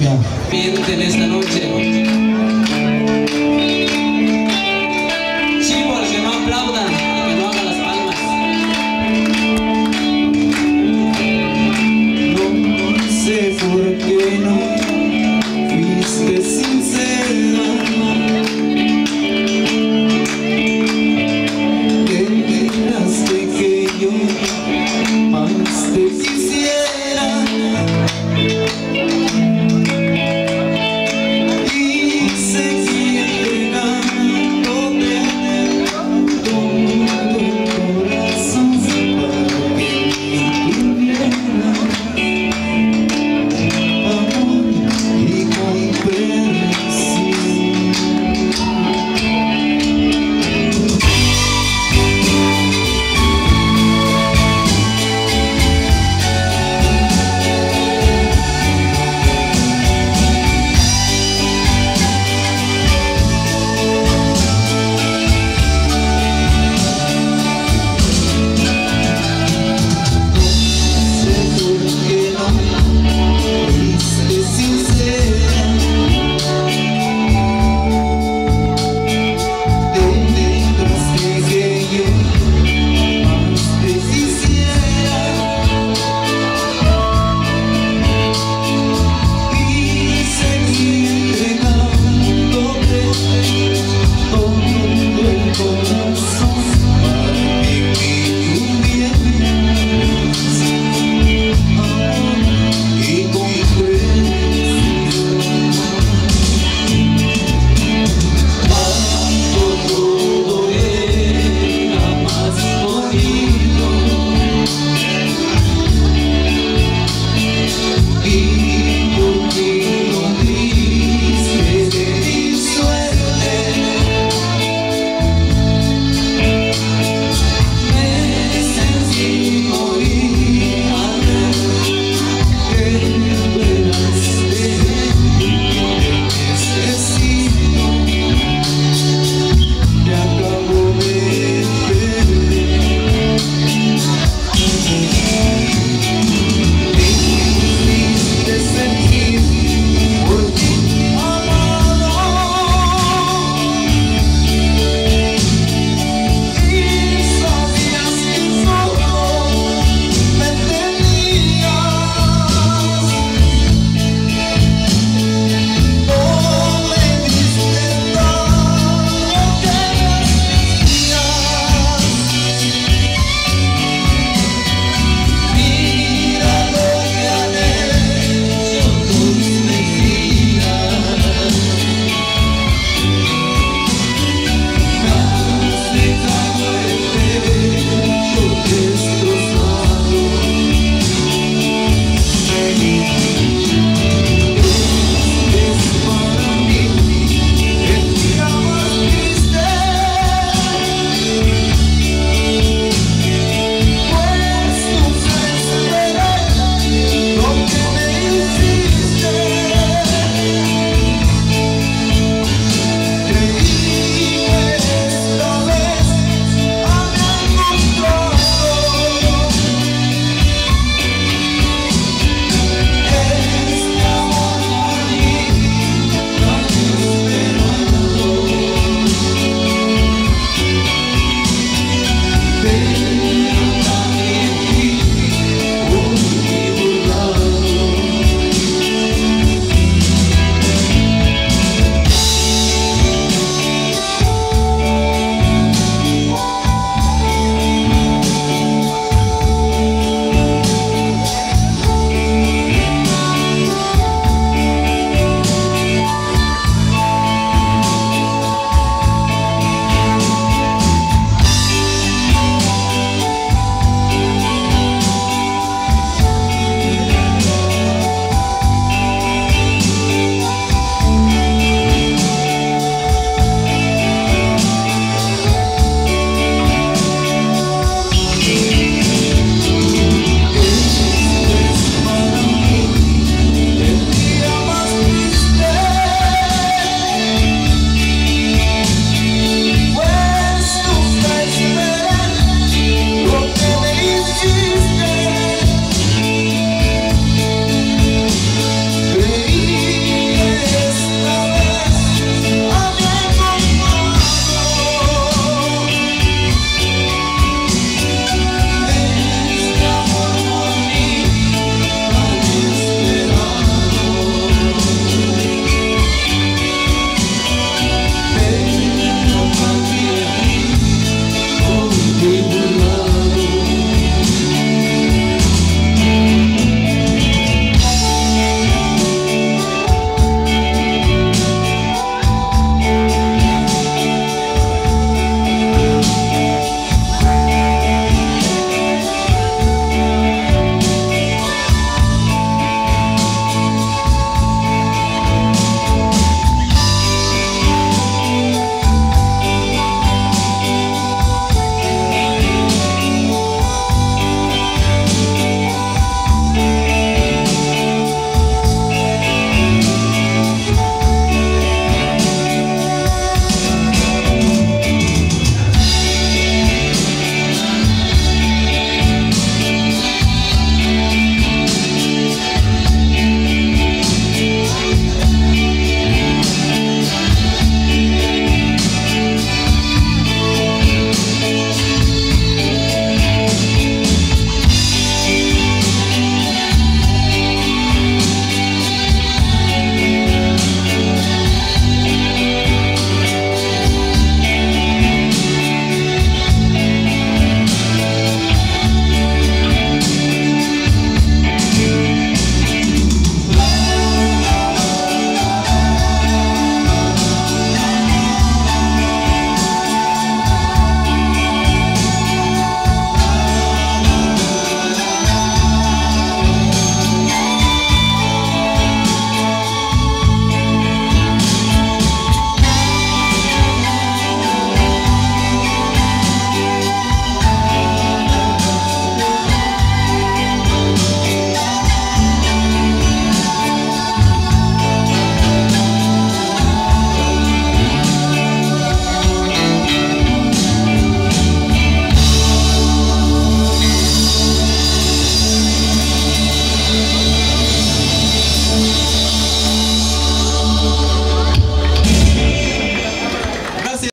música. en esta noche.